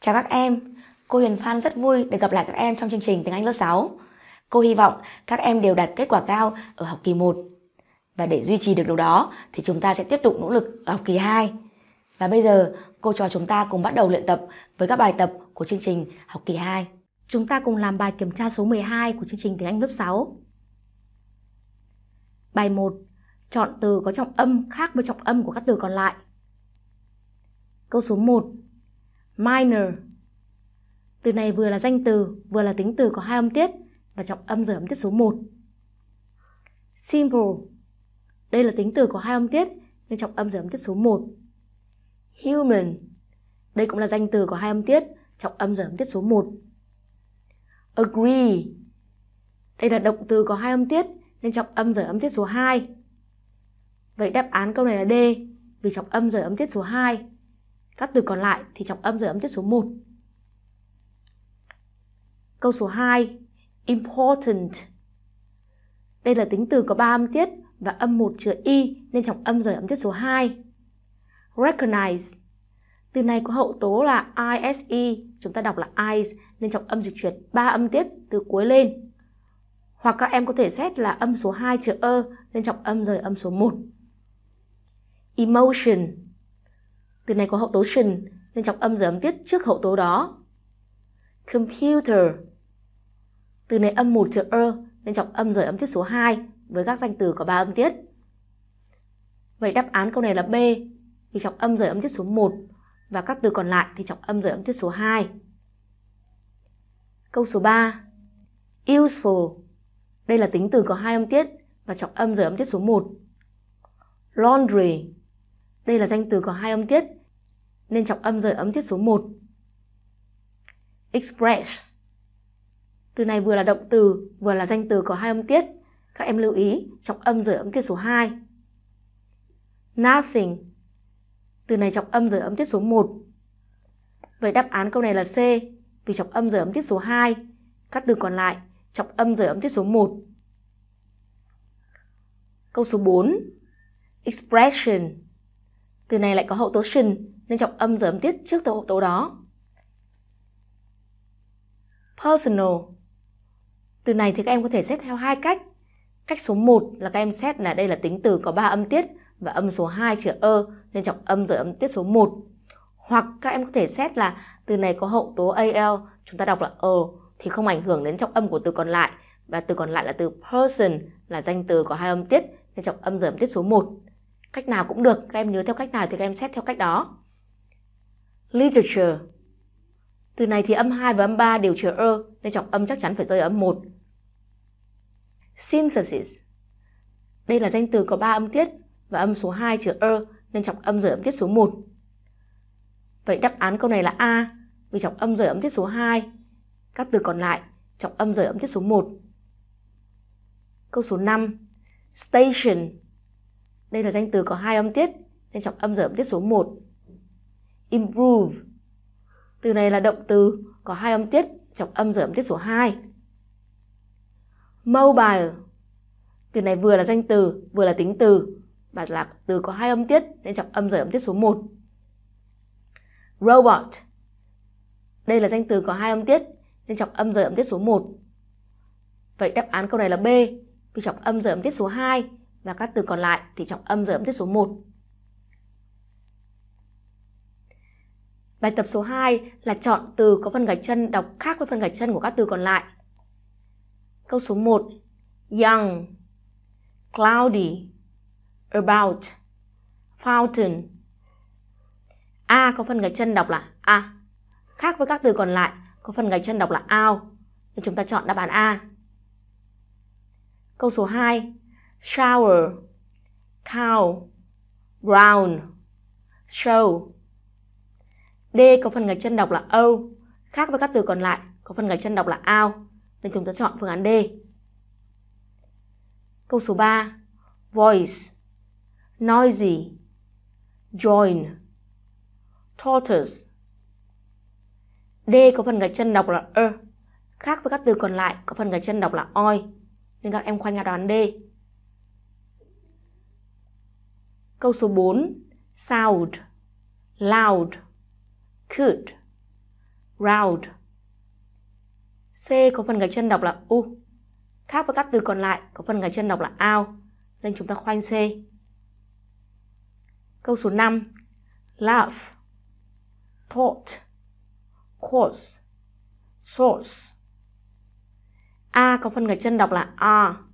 Chào các em, cô Huyền Phan rất vui được gặp lại các em trong chương trình tiếng Anh lớp 6. Cô hy vọng các em đều đạt kết quả cao ở học kỳ 1. Và để duy trì được điều đó thì chúng ta sẽ tiếp tục nỗ lực ở học kỳ 2. Và bây giờ cô trò chúng ta cùng bắt đầu luyện tập với các bài tập của chương trình học kỳ 2. Chúng ta cùng làm bài kiểm tra số 12 của chương trình tiếng Anh lớp 6. Bài 1. Chọn từ có trọng âm khác với trọng âm của các từ còn lại. Câu số 1. Minor. Từ này vừa là danh từ, vừa là tính từ có hai âm tiết và trọng âm rời âm tiết số 1. Simple. Đây là tính từ có hai âm tiết nên trọng âm rời âm tiết số 1. Human. Đây cũng là danh từ có hai âm tiết, trọng âm rời âm tiết số 1. Agree. Đây là động từ có hai âm tiết nên trọng âm rời âm tiết số 2. Vậy đáp án câu này là D vì trọng âm rời âm tiết số 2. Các từ còn lại thì trọng âm rời âm tiết số 1. Câu số 2. Important. Đây là tính từ có 3 âm tiết và âm 1 chứa y nên trọng âm rời âm tiết số 2. Recognize. Từ này có hậu tố là ISE, chúng ta đọc là eyes nên trọng âm dịch chuyển 3 âm tiết từ cuối lên. Hoặc các em có thể xét là âm số 2 chứa ơ nên trọng âm rời âm số 1. Emotion. Từ này có hậu tố shin nên trọng âm rời âm tiết trước hậu tố đó. Computer. Từ này âm 1 trừ er nên trọng âm rời âm tiết số 2 với các danh từ có 3 âm tiết. Vậy đáp án câu này là B, thì trọng âm rời âm tiết số 1 và các từ còn lại thì trọng âm rời âm tiết số 2. Câu số 3. Useful. Đây là tính từ có hai âm tiết và trọng âm rời âm tiết số 1. Laundry. Đây là danh từ có hai âm tiết nên trọng âm rời âm tiết số 1. Express. Từ này vừa là động từ, vừa là danh từ có hai âm tiết. Các em lưu ý, trọng âm rời âm tiết số 2. Nothing. Từ này trọng âm rời âm tiết số 1. Vậy đáp án câu này là C, vì trọng âm rời âm tiết số 2. Các từ còn lại, trọng âm rời âm tiết số 1. Câu số 4. Expression. Từ này lại có hậu tố shin nên trọng âm giờ âm tiết trước từ hậu tố đó. Personal. Từ này thì các em có thể xét theo hai cách. Cách số 1 là các em xét là đây là tính từ có 3 âm tiết và âm số 2 chứa ơ nên trọng âm rời âm tiết số 1. Hoặc các em có thể xét là từ này có hậu tố AL, chúng ta đọc là ờ thì không ảnh hưởng đến trọng âm của từ còn lại và từ còn lại là từ person là danh từ có hai âm tiết nên trọng âm rời âm tiết số 1. Cách nào cũng được, các em nhớ theo cách nào thì các em xét theo cách đó. Literature Từ này thì âm 2 và âm 3 đều chứa ơ nên trọng âm chắc chắn phải rơi ở âm 1. Synthesis Đây là danh từ có 3 âm tiết và âm số 2 chứa ơ nên trọng âm rời âm tiết số 1. Vậy đáp án câu này là A, vì trọng âm rời âm tiết số 2. Các từ còn lại trọng âm rời âm tiết số 1. Câu số 5. Station. Đây là danh từ có hai âm tiết, nên trọng âm rời âm tiết số 1. Improve. Từ này là động từ có hai âm tiết, trọng âm rồi âm tiết số 2. Mobile. Từ này vừa là danh từ, vừa là tính từ và là từ có hai âm tiết nên trọng âm rồi âm tiết số 1. Robot. Đây là danh từ có hai âm tiết nên trọng âm rời âm tiết số 1. Vậy đáp án câu này là B vì trọng âm rời âm tiết số 2 và các từ còn lại thì trọng âm rời âm tiết số 1. Bài tập số 2 là chọn từ có phần gạch chân đọc khác với phần gạch chân của các từ còn lại. Câu số 1. Young Cloudy About Fountain A có phần gạch chân đọc là A. Khác với các từ còn lại, có phần gạch chân đọc là out. Nên chúng ta chọn đáp án A. Câu số 2. Shower Cow Brown Show D có phần gạch chân đọc là O. Khác với các từ còn lại, có phần gạch chân đọc là ao Nên chúng ta chọn phương án D. Câu số 3. Voice Noisy Join tortoise. D có phần gạch chân đọc là er, khác với các từ còn lại có phần gạch chân đọc là oi, nên các em khoanh ra đoán D. Câu số 4, sound, loud, could, round. C có phần gạch chân đọc là u. Khác với các từ còn lại có phần gạch chân đọc là out, nên chúng ta khoanh C. Câu số 5. Laugh, thought, course, source. A có phần gạch chân đọc là r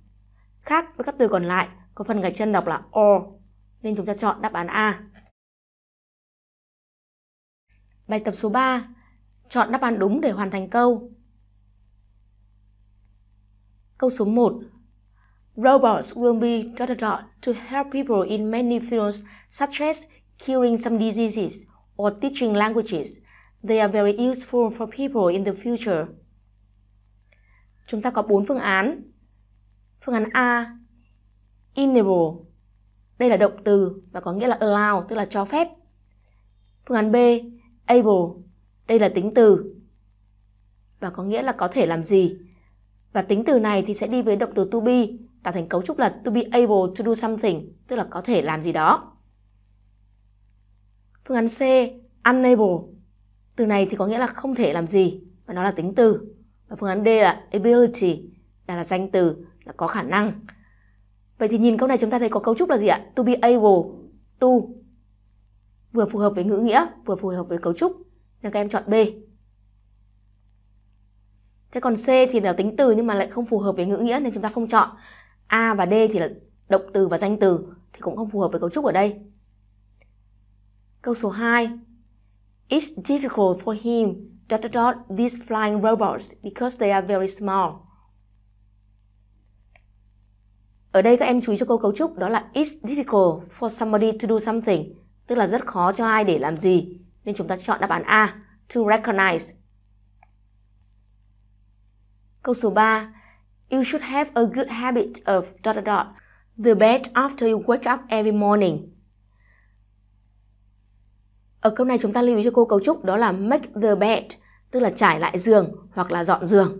Khác với các từ còn lại có phần gạch chân đọc là o nên chúng ta chọn đáp án A. Bài tập số 3. Chọn đáp án đúng để hoàn thành câu. Câu số 1. Robots will be dot dot dot to help people in many fields such as curing some diseases or teaching languages. They are very useful for people in the future. Chúng ta có 4 phương án. Phương án A, enable. Đây là động từ và có nghĩa là allow, tức là cho phép. Phương án B, able. Đây là tính từ và có nghĩa là có thể làm gì. Và tính từ này thì sẽ đi với động từ to be, tạo thành cấu trúc là to be able to do something, tức là có thể làm gì đó. Phương án C, unable. Từ này thì có nghĩa là không thể làm gì và nó là tính từ. Và phương án D là ability, là, là danh từ, là có khả năng. Vậy thì nhìn câu này chúng ta thấy có cấu trúc là gì ạ? To be able, to. Vừa phù hợp với ngữ nghĩa, vừa phù hợp với cấu trúc. Nên các em chọn B. Thế còn C thì là tính từ nhưng mà lại không phù hợp với ngữ nghĩa nên chúng ta không chọn. A và D thì là động từ và danh từ thì cũng không phù hợp với cấu trúc ở đây. Câu số 2. It's difficult for him dot dot dot these flying robots because they are very small. Ở đây các em chú ý cho câu cấu trúc đó là it's difficult for somebody to do something, tức là rất khó cho ai để làm gì. Nên chúng ta chọn đáp án A, to recognize. Câu số 3. You should have a good habit of dot dot dot the bed after you wake up every morning. Ở câu này chúng ta lưu ý cho cô cấu trúc đó là make the bed, tức là trải lại giường hoặc là dọn giường.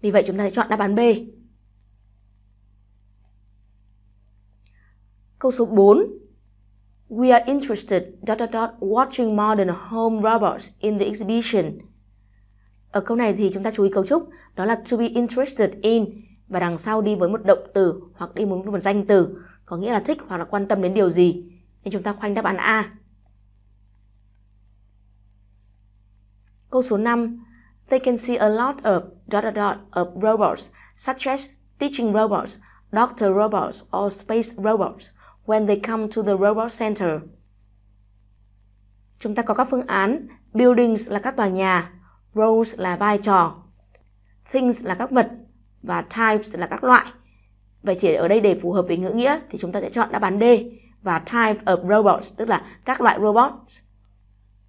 Vì vậy chúng ta sẽ chọn đáp án B. Câu số 4. We are interested dot dot dot watching modern home robots in the exhibition. Ở câu này thì chúng ta chú ý cấu trúc đó là to be interested in và đằng sau đi với một động từ hoặc đi với một danh từ có nghĩa là thích hoặc là quan tâm đến điều gì. Nên chúng ta khoanh đáp án A. Câu số 5. They can see a lot of dot dot dot of robots such as teaching robots, doctor robots or space robots when they come to the robot center. Chúng ta có các phương án buildings là các tòa nhà, roles là vai trò, things là các vật và types là các loại. Vậy thì ở đây để phù hợp với ngữ nghĩa thì chúng ta sẽ chọn đáp án D và type of robots tức là các loại robot.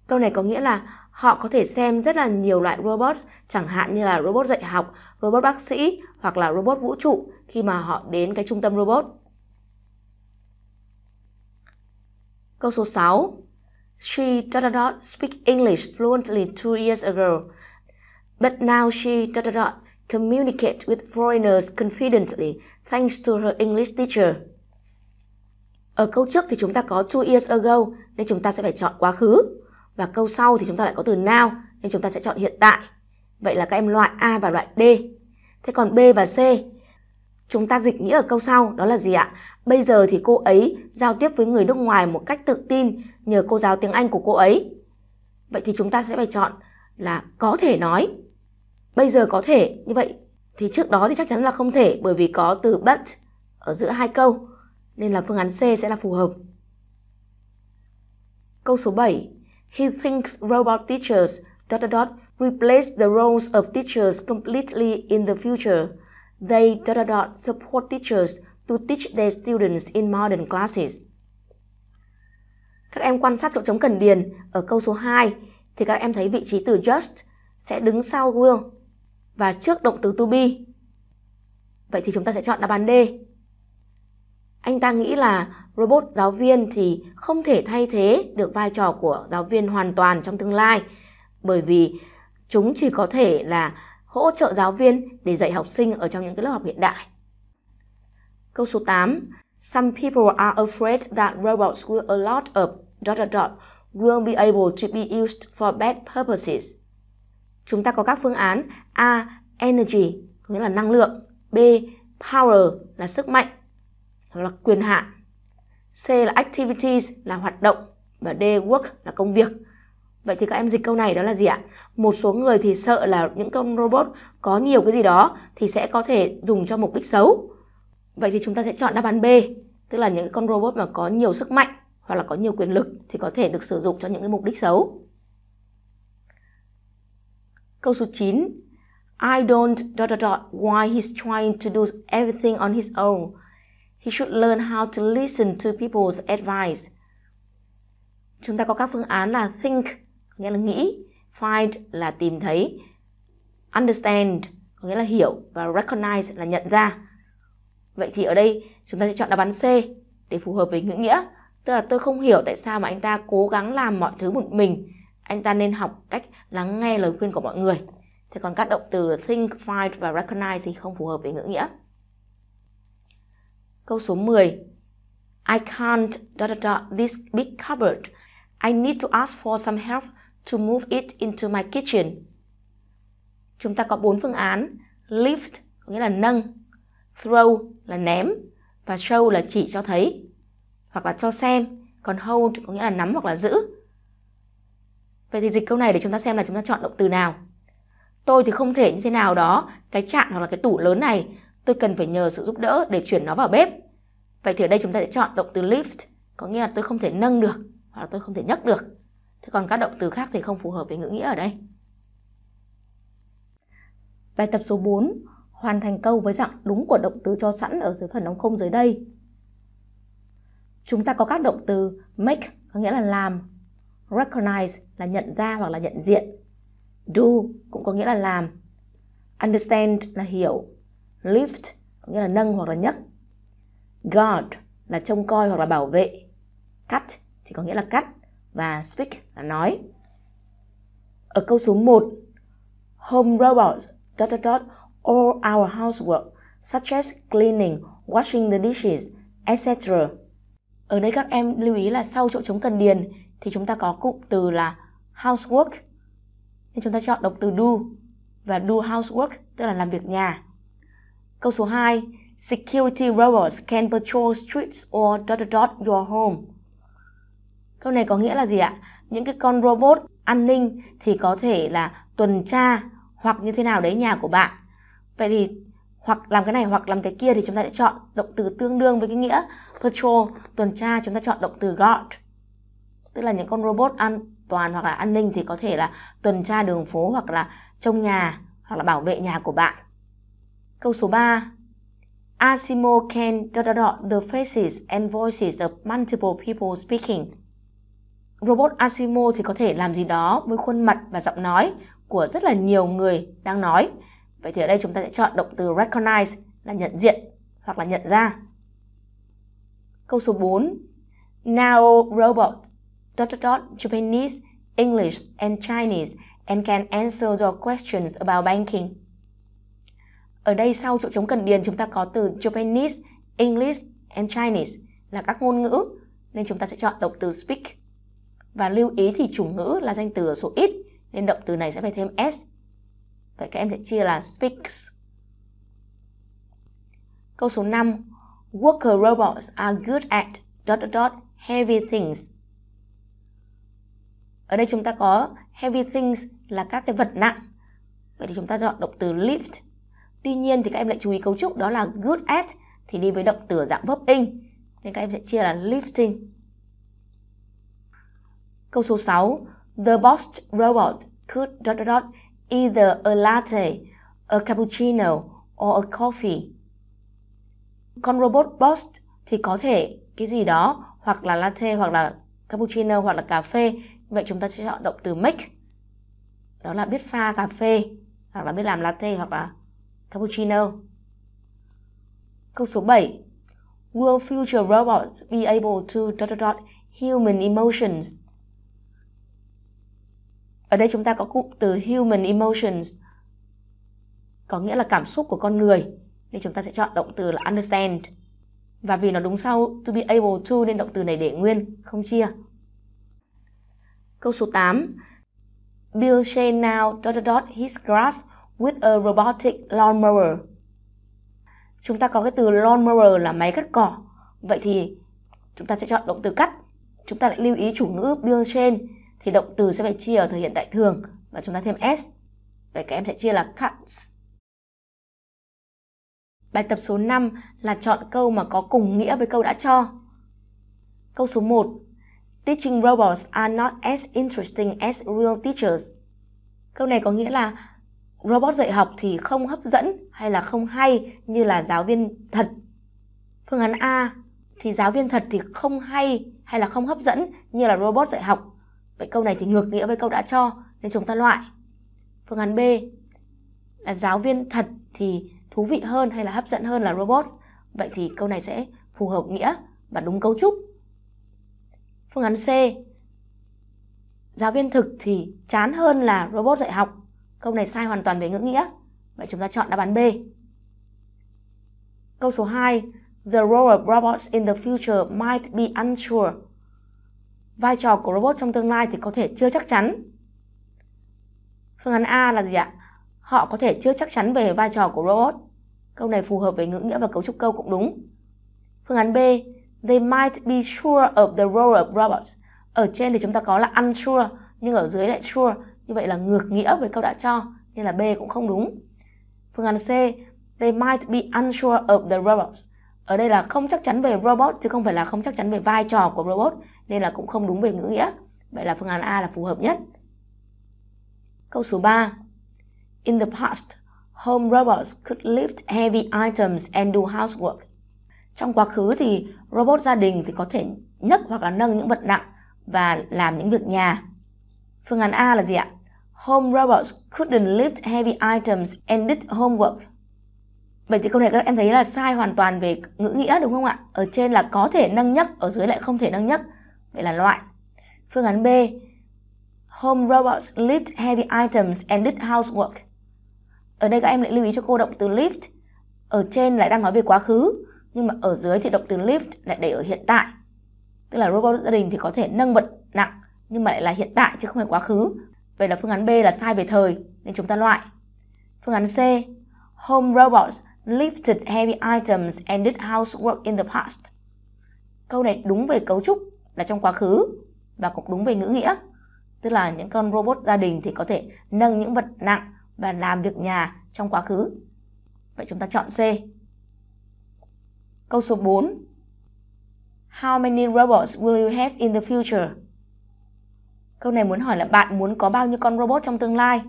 Câu này có nghĩa là họ có thể xem rất là nhiều loại robot, chẳng hạn như là robot dạy học, robot bác sĩ hoặc là robot vũ trụ khi mà họ đến cái trung tâm robot. Câu số 6. She dot dot dot speak English fluently two years ago, but now she dot dot dot communicate with foreigners confidently thanks to her English teacher. Ở câu trước thì chúng ta có two years ago nên chúng ta sẽ phải chọn quá khứ. Và câu sau thì chúng ta lại có từ now nên chúng ta sẽ chọn hiện tại. Vậy là các em loại A và loại D. Thế còn B và C Chúng ta dịch nghĩa ở câu sau đó là gì ạ? Bây giờ thì cô ấy giao tiếp với người nước ngoài một cách tự tin nhờ cô giáo tiếng Anh của cô ấy. Vậy thì chúng ta sẽ phải chọn là có thể nói. Bây giờ có thể, như vậy thì trước đó thì chắc chắn là không thể bởi vì có từ but ở giữa hai câu. Nên là phương án C sẽ là phù hợp. Câu số 7. He thinks robot teachers dot dot dot replace the roles of teachers completely in the future. They, dot dot dot, support teachers to teach their students in modern classes. Các em quan sát chỗ trống cần điền ở câu số 2 thì các em thấy vị trí từ just sẽ đứng sau will và trước động từ to be. Vậy thì chúng ta sẽ chọn đáp án D. Anh ta nghĩ là robot giáo viên thì không thể thay thế được vai trò của giáo viên hoàn toàn trong tương lai bởi vì chúng chỉ có thể là hỗ trợ giáo viên để dạy học sinh ở trong những cái lớp học hiện đại. Câu số 8. Some people are afraid that robots will a lot of dot dot dot will be able to be used for bad purposes. Chúng ta có các phương án A. Energy, có nghĩa là năng lượng. B. Power là sức mạnh hoặc là quyền hạn. C là activities là hoạt động và D work là công việc. Vậy thì các em dịch câu này đó là gì ạ? Một số người thì sợ là những con robot có nhiều cái gì đó thì sẽ có thể dùng cho mục đích xấu. Vậy thì chúng ta sẽ chọn đáp án B, tức là những con robot mà có nhiều sức mạnh hoặc là có nhiều quyền lực thì có thể được sử dụng cho những cái mục đích xấu. Câu số 9. I don't dot dot dot why he's trying to do everything on his own. He should learn how to listen to people's advice. Chúng ta có các phương án là think, nghĩa là nghĩ, find là tìm thấy, understand, có nghĩa là hiểu và recognize là nhận ra. Vậy thì ở đây chúng ta sẽ chọn đáp án C để phù hợp với ngữ nghĩa. Tức là tôi không hiểu tại sao mà anh ta cố gắng làm mọi thứ một mình. Anh ta nên học cách lắng nghe lời khuyên của mọi người. Thế còn các động từ think, find và recognize thì không phù hợp với ngữ nghĩa. Câu số 10. I can't dot dot dot this big cupboard. I need to ask for some help to move it into my kitchen. Chúng ta có bốn phương án. Lift có nghĩa là nâng, throw là ném và show là chỉ cho thấy hoặc là cho xem, còn hold có nghĩa là nắm hoặc là giữ. Vậy thì dịch câu này để chúng ta xem là chúng ta chọn động từ nào. Tôi thì không thể như thế nào đó, cái chạn hoặc là cái tủ lớn này, tôi cần phải nhờ sự giúp đỡ để chuyển nó vào bếp. Vậy thì ở đây chúng ta sẽ chọn động từ lift, có nghĩa là tôi không thể nâng được hoặc là tôi không thể nhấc được. Còn các động từ khác thì không phù hợp với ngữ nghĩa ở đây. Bài tập số 4 hoàn thành câu với dạng đúng của động từ cho sẵn ở dưới phần đóng không dưới đây. Chúng ta có các động từ make có nghĩa là làm, recognize là nhận ra hoặc là nhận diện, do cũng có nghĩa là làm, understand là hiểu, lift có nghĩa là nâng hoặc là nhấc, guard là trông coi hoặc là bảo vệ, cut thì có nghĩa là cắt và speak là nói. Ở câu số 1, home robots dot dot dot all our housework such as cleaning, washing the dishes, etc. Ở đây các em lưu ý là sau chỗ trống cần điền thì chúng ta có cụm từ là housework. Nên chúng ta chọn động từ do và do housework tức là làm việc nhà. Câu số 2, security robots can patrol streets or dot dot dot your home. Câu này có nghĩa là gì ạ? Những cái con robot an ninh thì có thể là tuần tra hoặc như thế nào đấy nhà của bạn Vậy thì hoặc làm cái này hoặc làm cái kia thì chúng ta sẽ chọn động từ tương đương với cái nghĩa patrol, tuần tra chúng ta chọn động từ guard. Tức là những con robot an toàn hoặc là an ninh thì có thể là tuần tra đường phố hoặc là trong nhà hoặc là bảo vệ nhà của bạn. Câu số 3. Asimo can dot dot dot the faces and voices of multiple people speaking. Robot Asimo thì có thể làm gì đó với khuôn mặt và giọng nói của rất là nhiều người đang nói. Vậy thì ở đây chúng ta sẽ chọn động từ recognize là nhận diện hoặc là nhận ra. Câu số 4. Now robot dot dot dot Japanese, English and Chinese and can answer your questions about banking. Ở đây sau chỗ trống cần điền chúng ta có từ Japanese, English and Chinese là các ngôn ngữ nên chúng ta sẽ chọn động từ speak. Và lưu ý thì chủ ngữ là danh từ ở số ít, nên động từ này sẽ phải thêm s Vậy các em sẽ chia là speaks. Câu số 5. Worker robots are good at dot dot dot, heavy things. Ở đây chúng ta có heavy things là các cái vật nặng. Vậy thì chúng ta chọn động từ lift. Tuy nhiên thì các em lại chú ý cấu trúc đó là good at thì đi với động từ dạng verb in. Nên các em sẽ chia là lifting. Câu số 6. The boss robot could dot dot dot either a latte, a cappuccino or a coffee. Con robot Boss thì có thể cái gì đó hoặc là latte hoặc là cappuccino hoặc là cà phê. Vậy chúng ta sẽ chọn động từ make. Đó là biết pha cà phê hoặc là biết làm latte hoặc là cappuccino. Câu số 7. Will future robots be able to dot, dot, dot, human emotions? Ở đây chúng ta có cụm từ human emotions có nghĩa là cảm xúc của con người nên chúng ta sẽ chọn động từ là understand. Và vì nó đúng sau to be able to nên động từ này để nguyên, không chia. Câu số 8. Bill Shane now dot dot dot his grass with a robotic lawnmower. Chúng ta có cái từ lawnmower là máy cắt cỏ. Vậy thì chúng ta sẽ chọn động từ cắt. Chúng ta lại lưu ý chủ ngữ Bill Shane thì động từ sẽ phải chia ở thời hiện tại thường và chúng ta thêm s. Vậy các em sẽ chia là cuts. Bài tập số 5 là chọn câu mà có cùng nghĩa với câu đã cho. Câu số 1. Teaching robots are not as interesting as real teachers. Câu này có nghĩa là robot dạy học thì không hấp dẫn hay là không hay như là giáo viên thật. Phương án A, thì giáo viên thật thì không hay hay là không hấp dẫn như là robot dạy học. Vậy câu này thì ngược nghĩa với câu đã cho, nên chúng ta loại. Phương án B là giáo viên thật thì thú vị hơn hay là hấp dẫn hơn là robot. Vậy thì câu này sẽ phù hợp nghĩa và đúng cấu trúc. Phương án C, Giáo viên thực thì chán hơn là robot dạy học. Câu này sai hoàn toàn về ngữ nghĩa. Vậy chúng ta chọn đáp án B. Câu số 2. The role of robots in the future might be unsure. Vai trò của robot trong tương lai thì có thể chưa chắc chắn. Phương án A là gì ạ? Họ có thể chưa chắc chắn về vai trò của robot. Câu này phù hợp với ngữ nghĩa và cấu trúc câu cũng đúng. Phương án B, they might be sure of the role of robots. Ở trên thì chúng ta có là unsure, nhưng ở dưới lại sure. Như vậy là ngược nghĩa với câu đã cho, nên là B cũng không đúng. Phương án C, they might be unsure of the robots. Ở đây là không chắc chắn về robot chứ không phải là không chắc chắn về vai trò của robot, nên là cũng không đúng về ngữ nghĩa. Vậy là phương án A là phù hợp nhất. Câu số 3. In the past, home robots could lift heavy items and do housework. Trong quá khứ thì robot gia đình thì có thể nhấc hoặc là nâng những vật nặng và làm những việc nhà. Phương án A là gì ạ? Home robots couldn't lift heavy items and did homework. Vậy thì câu này các em thấy là sai hoàn toàn về ngữ nghĩa đúng không ạ? Ở trên là có thể nâng nhấc, ở dưới lại không thể nâng nhấc. Vậy là loại. Phương án B. Home robots lift heavy items and did housework. Ở đây các em lại lưu ý cho cô động từ lift. Ở trên lại đang nói về quá khứ, nhưng mà ở dưới thì động từ lift lại để ở hiện tại. Tức là robot gia đình thì có thể nâng vật nặng, nhưng mà lại là hiện tại chứ không phải quá khứ. Vậy là phương án B là sai về thời, nên chúng ta loại. Phương án C, home robots lifted heavy items and did housework in the past. Câu này đúng về cấu trúc là trong quá khứ và cũng đúng về ngữ nghĩa. Tức là những con robot gia đình thì có thể nâng những vật nặng và làm việc nhà trong quá khứ. Vậy chúng ta chọn C. Câu số 4. How many robots will you have in the future? Câu này muốn hỏi là bạn muốn có bao nhiêu con robot trong tương lai?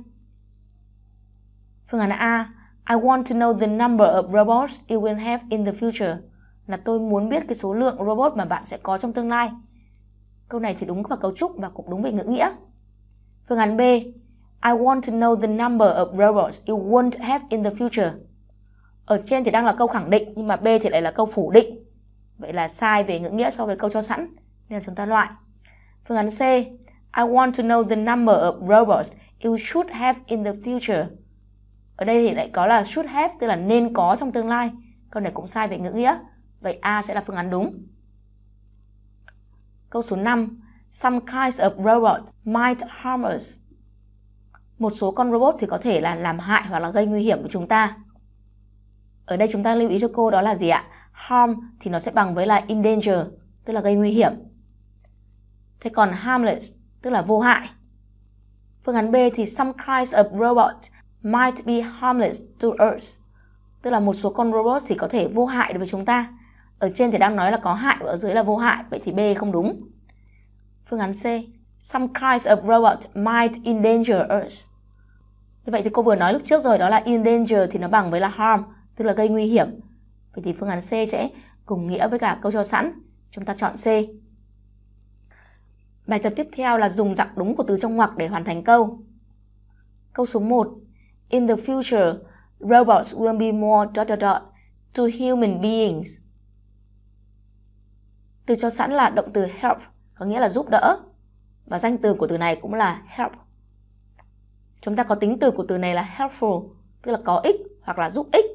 Phương án A. I want to know the number of robots you will have in the future. Là tôi muốn biết cái số lượng robot mà bạn sẽ có trong tương lai. Câu này thì đúng vào cấu trúc và cũng đúng về ngữ nghĩa. Phương án B. I want to know the number of robots you won't have in the future. Ở trên thì đang là câu khẳng định, nhưng mà B thì lại là câu phủ định. Vậy là sai về ngữ nghĩa so với câu cho sẵn, nên là chúng ta loại. Phương án C. I want to know the number of robots you should have in the future. Ở đây thì lại có là should have, tức là nên có trong tương lai. Câu này cũng sai về ngữ nghĩa. Vậy A sẽ là phương án đúng. Câu số 5. Some kinds of robots might harm us một số con robot thì có thể là làm hại hoặc là gây nguy hiểm của chúng ta. Ở đây chúng ta lưu ý cho cô đó là gì ạ? Harm thì nó sẽ bằng với là in danger, tức là gây nguy hiểm. Thế còn harmless, tức là vô hại. Phương án B thì some kinds of robot might be harmless to us. Tức là một số con robot thì có thể vô hại đối với chúng ta. Ở trên thì đang nói là có hại và ở dưới là vô hại, vậy thì B không đúng. Phương án C, some kinds of robot might endanger us. Như vậy thì cô vừa nói lúc trước rồi đó là endanger thì nó bằng với là harm, tức là gây nguy hiểm. Vậy thì phương án C sẽ cùng nghĩa với cả câu cho sẵn. Chúng ta chọn C. Bài tập tiếp theo là dùng dạng đúng của từ trong ngoặc để hoàn thành câu. Câu số 1. In the future, robots will be more dot dot dot to human beings. Từ cho sẵn là động từ help, có nghĩa là giúp đỡ. Và danh từ của từ này cũng là help. Chúng ta có tính từ của từ này là helpful, tức là có ích hoặc là giúp ích.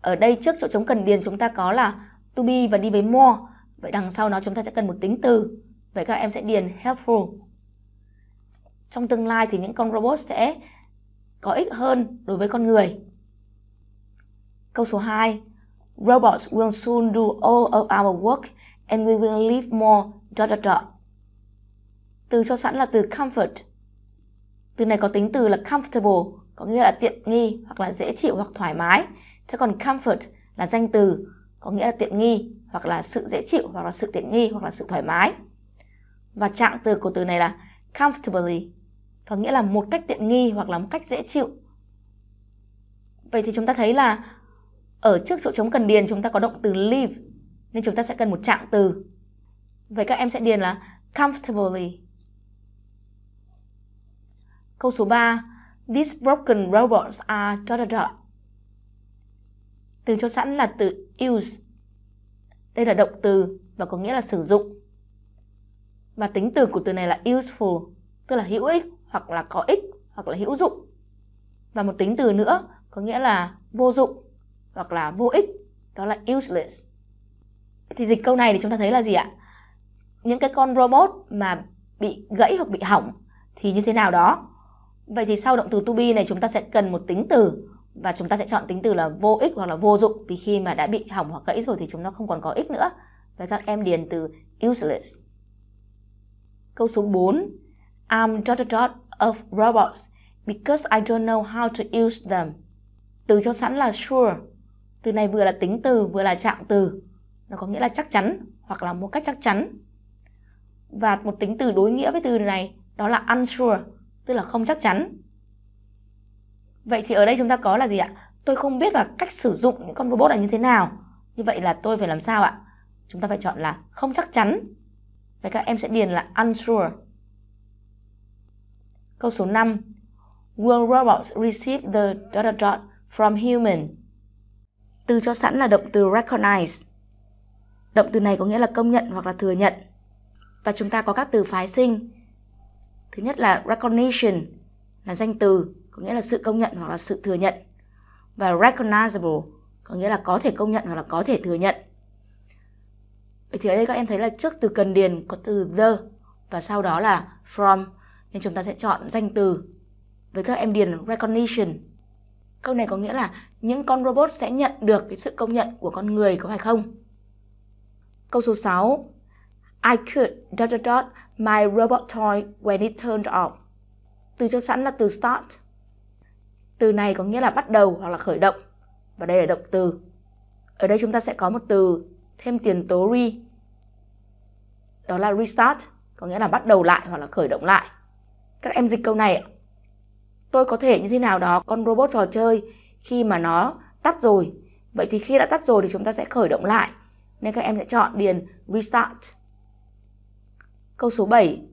Ở đây trước chỗ trống cần điền chúng ta có là to be và đi với more. Vậy đằng sau nó chúng ta sẽ cần một tính từ. Vậy các em sẽ điền helpful. trong tương lai thì những con robot sẽ có ích hơn đối với con người. Câu số 2. Robots will soon do all of our work and we will live more dot dot dot. Từ cho sẵn là từ comfort. Từ này có tính từ là comfortable, có nghĩa là tiện nghi hoặc là dễ chịu hoặc thoải mái. Thế còn comfort là danh từ, có nghĩa là tiện nghi hoặc là sự dễ chịu hoặc là sự tiện nghi hoặc là sự thoải mái. Và trạng từ của từ này là comfortably, có nghĩa là một cách tiện nghi hoặc là một cách dễ chịu. Vậy thì chúng ta thấy là ở trước chỗ trống cần điền chúng ta có động từ live nên chúng ta sẽ cần một trạng từ. Vậy các em sẽ điền là comfortably. Câu số 3. These broken robots are dot dot dot. Từ cho sẵn là từ use. Đây là động từ và có nghĩa là sử dụng. Và tính từ của từ này là useful, tức là hữu ích hoặc là có ích hoặc là hữu dụng. Và một tính từ nữa có nghĩa là vô dụng hoặc là vô ích, đó là useless. Thì dịch câu này thì chúng ta thấy là gì ạ? Những cái con robot mà bị gãy hoặc bị hỏng thì như thế nào đó. Vậy thì sau động từ to be này chúng ta sẽ cần một tính từ và chúng ta sẽ chọn tính từ là vô ích hoặc là vô dụng vì khi mà đã bị hỏng hoặc gãy rồi thì chúng nó không còn có ích nữa. Vậy các em điền từ useless. Câu số 4. I'm dot dot of robots because I don't know how to use them. Từ cho sẵn là sure. Từ này vừa là tính từ, vừa là trạng từ. Nó có nghĩa là chắc chắn hoặc là một cách chắc chắn. Và một tính từ đối nghĩa với từ này đó là unsure, tức là không chắc chắn. Vậy thì ở đây chúng ta có là gì ạ? Tôi không biết là cách sử dụng những con robot này như thế nào. Như vậy là tôi phải làm sao ạ? Chúng ta phải chọn là không chắc chắn. Vậy các em sẽ điền là unsure. Câu số 5. Will robots receive the dot dot dot from human? Từ cho sẵn là động từ recognize. Động từ này có nghĩa là công nhận hoặc là thừa nhận. Và chúng ta có các từ phái sinh. Thứ nhất là recognition là danh từ, có nghĩa là sự công nhận hoặc là sự thừa nhận. Và recognizable có nghĩa là có thể công nhận hoặc là có thể thừa nhận. Vậy thì ở đây các em thấy là trước từ cần điền có từ the và sau đó là from nên chúng ta sẽ chọn danh từ với các em điền recognition. Câu này có nghĩa là những con robot sẽ nhận được cái sự công nhận của con người có phải không? Câu số 6. I could dot dot dot my robot toy when it turned off. Từ cho sẵn là từ start. Từ này có nghĩa là bắt đầu hoặc là khởi động. Và đây là động từ. Ở đây chúng ta sẽ có một từ thêm tiền tố re. Đó là restart, có nghĩa là bắt đầu lại hoặc là khởi động lại. Các em dịch câu này Tôi có thể như thế nào đó con robot trò chơi khi mà nó tắt rồi. Vậy thì khi đã tắt rồi thì chúng ta sẽ khởi động lại. Nên các em sẽ chọn điền restart. Câu số 7.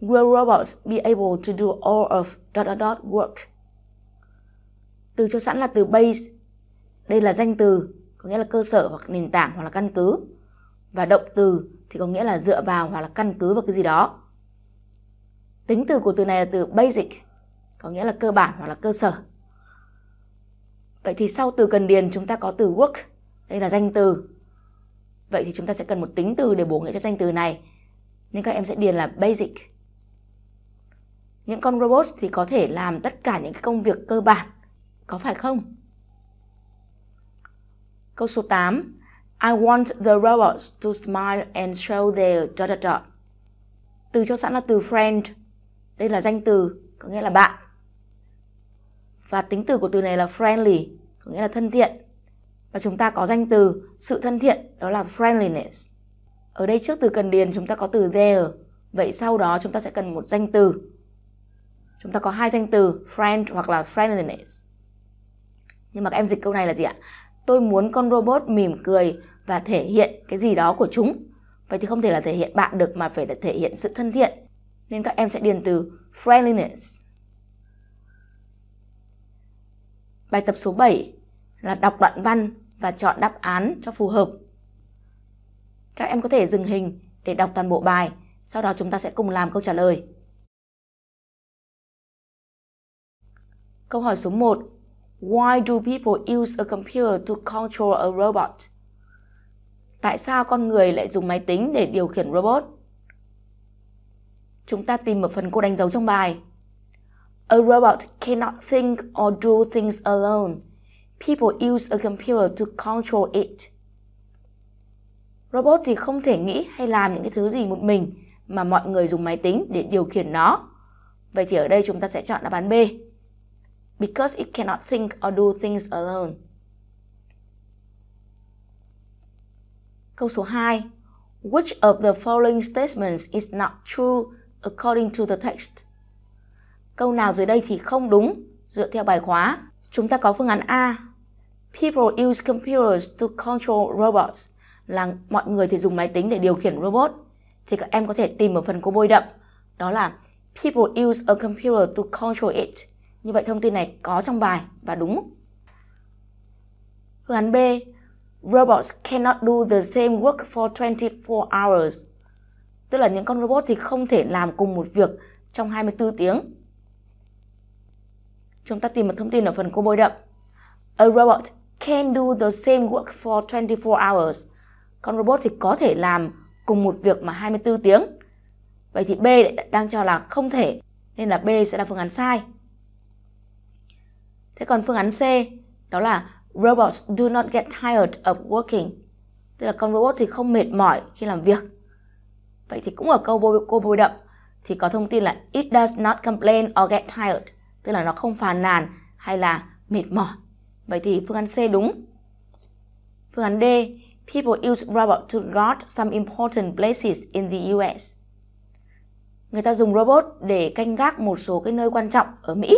Will robots be able to do all of dot dot dot work? Từ cho sẵn là từ base. Đây là danh từ, có nghĩa là cơ sở hoặc nền tảng hoặc là căn cứ. Và động từ thì có nghĩa là dựa vào hoặc là căn cứ vào cái gì đó. Tính từ của từ này là từ basic, có nghĩa là cơ bản hoặc là cơ sở. Vậy thì sau từ cần điền chúng ta có từ work, đây là danh từ. Vậy thì chúng ta sẽ cần một tính từ để bổ nghĩa cho danh từ này. Nên các em sẽ điền là basic. Những con robot thì có thể làm tất cả những cái công việc cơ bản, có phải không? Câu số 8. I want the robots to smile and show their dot dot dot. Từ cho sẵn là từ friend. Đây là danh từ, có nghĩa là bạn. Và tính từ của từ này là friendly, có nghĩa là thân thiện. Và chúng ta có danh từ sự thân thiện, đó là friendliness. Ở đây trước từ cần điền chúng ta có từ there. Vậy sau đó chúng ta sẽ cần một danh từ. Chúng ta có hai danh từ friend hoặc là friendliness. Nhưng mà các em dịch câu này là gì ạ? Tôi muốn con robot mỉm cười và thể hiện cái gì đó của chúng. Vậy thì không thể là thể hiện bạn được mà phải là thể hiện sự thân thiện. Nên các em sẽ điền từ friendliness. Bài tập số 7 là đọc đoạn văn và chọn đáp án cho phù hợp. Các em có thể dừng hình để đọc toàn bộ bài, sau đó chúng ta sẽ cùng làm câu trả lời. Câu hỏi số 1. Why do people use a computer to control a robot? Tại sao con người lại dùng máy tính để điều khiển robot? Chúng ta tìm một phần cô đánh dấu trong bài A robot cannot think or do things alone. People use a computer to control it. Robot thì không thể nghĩ hay làm những cái thứ gì một mình mà mọi người dùng máy tính để điều khiển nó. Vậy thì ở đây chúng ta sẽ chọn đáp án B. Because it cannot think or do things alone. Câu số 2. Which of the following statements is not true according to the text? Câu nào dưới đây thì không đúng dựa theo bài khóa? Chúng ta có phương án A. People use computers to control robots. Là mọi người thì dùng máy tính để điều khiển robot. Thì các em có thể tìm ở phần cô bôi đậm. Đó là, People use a computer to control it. Như vậy thông tin này có trong bài, và đúng. Phương án B. Robots cannot do the same work for 24 hours. Tức là những con robot thì không thể làm cùng một việc trong 24 tiếng. Chúng ta tìm một thông tin ở phần cô bôi đậm. A robot can do the same work for 24 hours. Con robot thì có thể làm cùng một việc mà 24 tiếng. Vậy thì B đang cho là không thể, nên là B sẽ là phương án sai. Thế còn phương án C, đó là robots do not get tired of working. Tức là con robot thì không mệt mỏi khi làm việc. Vậy thì cũng ở câu bôi, cô bôi đậm thì có thông tin là it does not complain or get tired. Tức là nó không phàn nàn hay là mệt mỏi. Vậy thì phương án C đúng. Phương án D, people use robot to guard some important places in the US. Người ta dùng robot để canh gác một số cái nơi quan trọng ở Mỹ.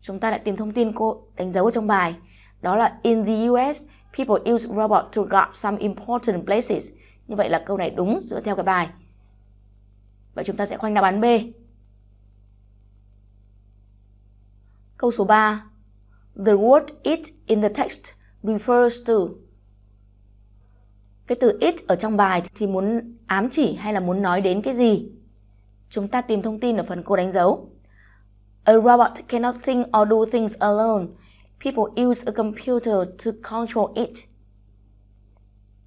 Chúng ta lại tìm thông tin cô đánh dấu ở trong bài. Đó là in the US, people use robot to guard some important places. Như vậy là câu này đúng dựa theo cái bài. Vậy chúng ta sẽ khoanh đáp án B. Câu số 3. The word it in the text refers to. Cái từ it ở trong bài thì muốn ám chỉ hay là muốn nói đến cái gì? Chúng ta tìm thông tin ở phần cô đánh dấu. A robot cannot think or do things alone. People use a computer to control it.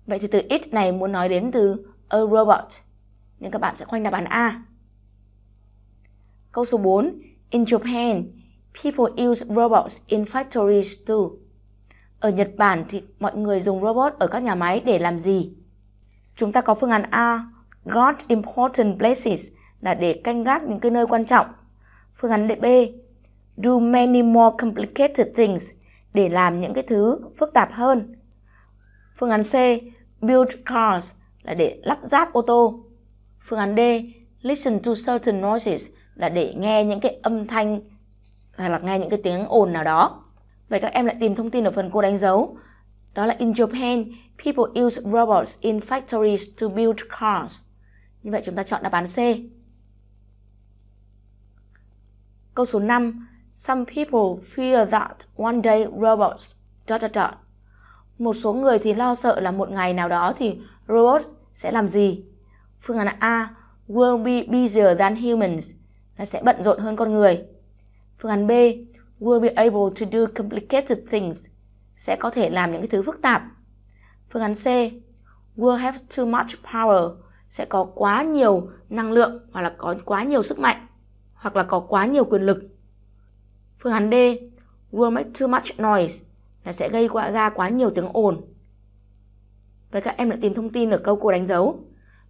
Vậy thì từ it này muốn nói đến từ a robot. Nên các bạn sẽ khoanh đáp án A. Câu số 4. In Japan, people use robots in factories too. Ở Nhật Bản thì mọi người dùng robot ở các nhà máy để làm gì? Chúng ta có phương án A, guard important places là để canh gác những cái nơi quan trọng. Phương án B, do many more complicated things để làm những cái thứ phức tạp hơn. Phương án C, build cars là để lắp ráp ô tô. Phương án D, listen to certain noises là để nghe những cái âm thanh hay là nghe những cái tiếng ồn nào đó. Vậy các em lại tìm thông tin ở phần cô đánh dấu. Đó là in Japan, people use robots in factories to build cars. Như vậy chúng ta chọn đáp án C. Câu số 5. Some people fear that one day robots dot dot dot. Một số người thì lo sợ là một ngày nào đó thì robot sẽ làm gì? Phương án A. Will be busier than humans. Là sẽ bận rộn hơn con người. Phương án B. Will be able to do complicated things. Sẽ có thể làm những cái thứ phức tạp. Phương án C. Will have too much power. Sẽ có quá nhiều năng lượng hoặc là có quá nhiều sức mạnh hoặc là có quá nhiều quyền lực. Phương án D, will make too much noise là sẽ gây quá ra quá nhiều tiếng ồn. Vậy các em đã tìm thông tin ở câu cô đánh dấu.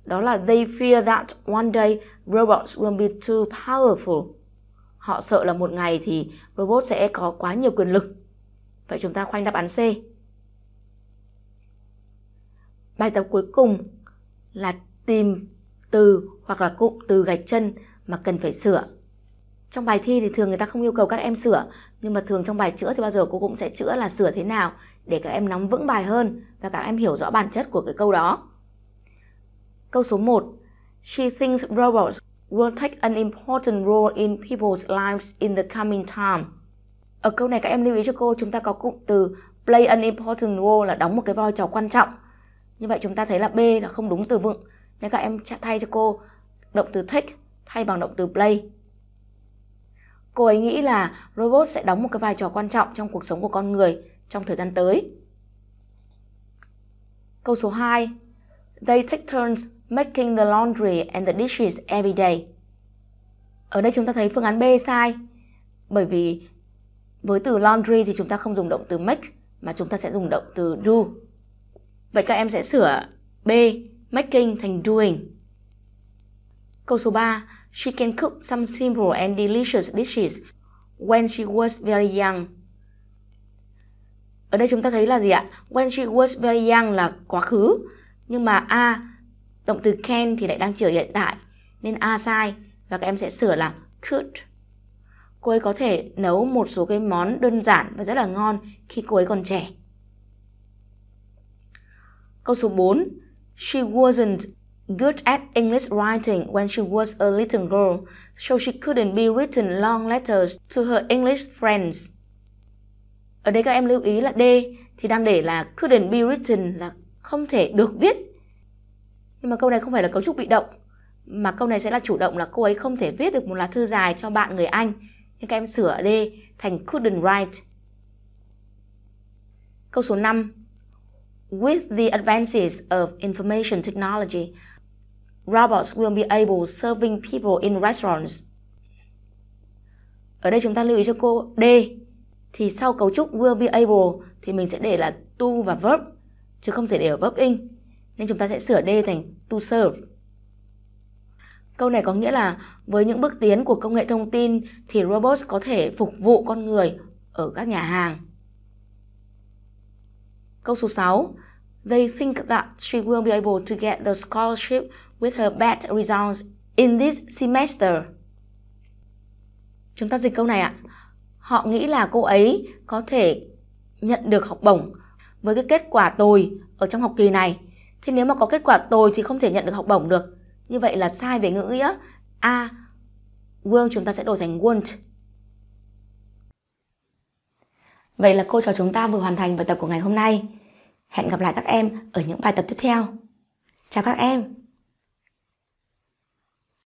Đó là they fear that one day robots will be too powerful. Họ sợ là một ngày thì robot sẽ có quá nhiều quyền lực. Vậy chúng ta khoanh đáp án C. Bài tập cuối cùng là tìm từ hoặc là cụm từ gạch chân mà cần phải sửa. Trong bài thi thì thường người ta không yêu cầu các em sửa, nhưng mà thường trong bài chữa thì bao giờ cô cũng sẽ chữa là sửa thế nào để các em nắm vững bài hơn và các em hiểu rõ bản chất của cái câu đó. Câu số 1. She thinks robots will take an important role in people's lives in the coming time. Ở câu này các em lưu ý cho cô, chúng ta có cụm từ play an important role là đóng một cái vai trò quan trọng. Như vậy chúng ta thấy là B là không đúng từ vựng. Nên các em thay cho cô động từ take thay bằng động từ play. Cô ấy nghĩ là robot sẽ đóng một cái vai trò quan trọng trong cuộc sống của con người trong thời gian tới. Câu số 2. They take turns making the laundry and the dishes every day. Ở đây chúng ta thấy phương án B sai. Bởi vì với từ laundry thì chúng ta không dùng động từ make mà chúng ta sẽ dùng động từ do. Vậy các em sẽ sửa B, making thành doing. Câu số 3. She can cook some simple and delicious dishes when she was very young. Ở đây chúng ta thấy là gì ạ? When she was very young là quá khứ. Nhưng mà A, động từ can thì lại đang chỉ ở hiện tại. Nên A sai. Và các em sẽ sửa là could. Cô ấy có thể nấu một số cái món đơn giản và rất là ngon khi cô ấy còn trẻ. Câu số 4. She wasn't good at English writing when she was a little girl, so she couldn't be written long letters to her English friends. Ở đây các em lưu ý là D thì đang để là couldn't be written là không thể được viết. Nhưng mà câu này không phải là cấu trúc bị động, mà câu này sẽ là chủ động là cô ấy không thể viết được một lá thư dài cho bạn người Anh. Nên các em sửa D thành couldn't write. Câu số 5. With the advances of information technology, robots will be able serving people in restaurants. Ở đây chúng ta lưu ý cho cô D thì sau cấu trúc will be able thì mình sẽ để là to và verb chứ không thể để ở verb in. Nên chúng ta sẽ sửa D thành to serve. Câu này có nghĩa là với những bước tiến của công nghệ thông tin thì robots có thể phục vụ con người ở các nhà hàng. Câu số 6. They think that she will be able to get the scholarship with her bad results in this semester. Chúng ta dịch câu này ạ. Họ nghĩ là cô ấy có thể nhận được học bổng với cái kết quả tồi ở trong học kỳ này. Thế nếu mà có kết quả tồi thì không thể nhận được học bổng được. Như vậy là sai về ngữ nghĩa. A. Will chúng ta sẽ đổi thành won't. Vậy là cô trò chúng ta vừa hoàn thành bài tập của ngày hôm nay. Hẹn gặp lại các em ở những bài tập tiếp theo. Chào các em!